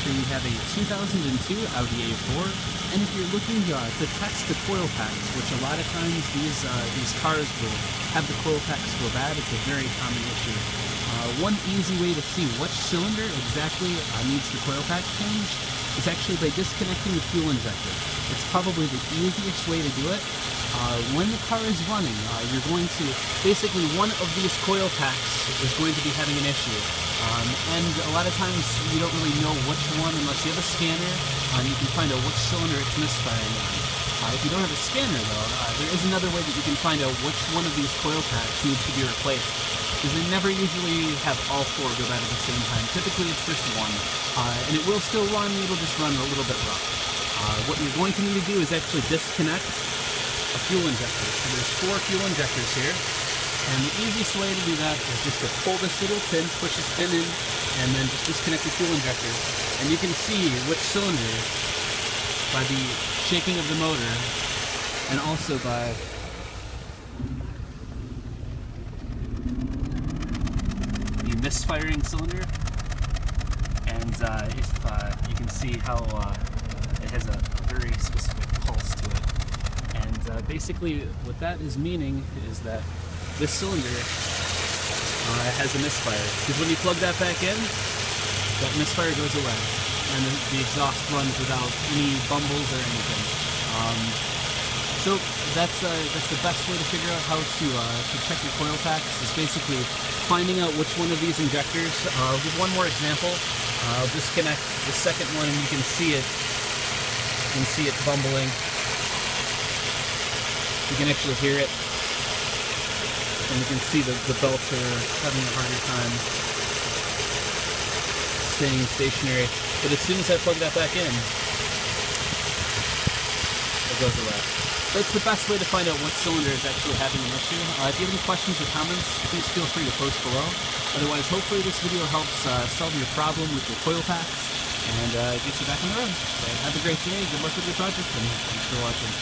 here we have a 2002 Audi A4, and if you're looking uh, to test the coil packs, which a lot of times these uh, these cars will have the coil packs go bad, it's a very common issue. Uh, one easy way to see which cylinder exactly uh, needs the coil pack changed is actually by disconnecting the fuel injector. It's probably the easiest way to do it. Uh, when the car is running, uh, you're going to, basically one of these coil packs is going to be having an issue. Um, and a lot of times you don't really know which one unless you have a scanner and you can find out which cylinder it's misfiring on. Uh, if you don't have a scanner though, uh, there is another way that you can find out which one of these coil packs needs to be replaced. Because they never usually have all four go bad at the same time. Typically it's just one. Uh, and it will still run, it'll just run a little bit rough. Uh, what you're going to need to do is actually disconnect a fuel injector. So there's four fuel injectors here. And the easiest way to do that is just to pull this little pin, push this pin in, and then just disconnect the fuel injector. And you can see which cylinder by the shaking of the motor and also by the misfiring cylinder. And uh, if uh, you can see how uh, it has a very specific pulse to it. And uh, basically what that is meaning is that this cylinder uh, has a misfire. Because when you plug that back in, that misfire goes away. And the, the exhaust runs without any bumbles or anything. Um, so that's uh, that's the best way to figure out how to uh, to check your coil packs is basically finding out which one of these injectors. Uh, I'll give one more example. Uh, I'll disconnect the second one and you can see it. You can see it bumbling. You can actually hear it. And you can see the, the belts are having a harder time staying stationary. But as soon as I plug that back in, it goes away. That's the best way to find out what cylinder is actually having an issue. Uh, if you have any questions or comments, please feel free to post below. Otherwise, hopefully this video helps uh, solve your problem with your coil packs and uh, get you back on the road. So have a great day, good luck with your project, and thanks for watching.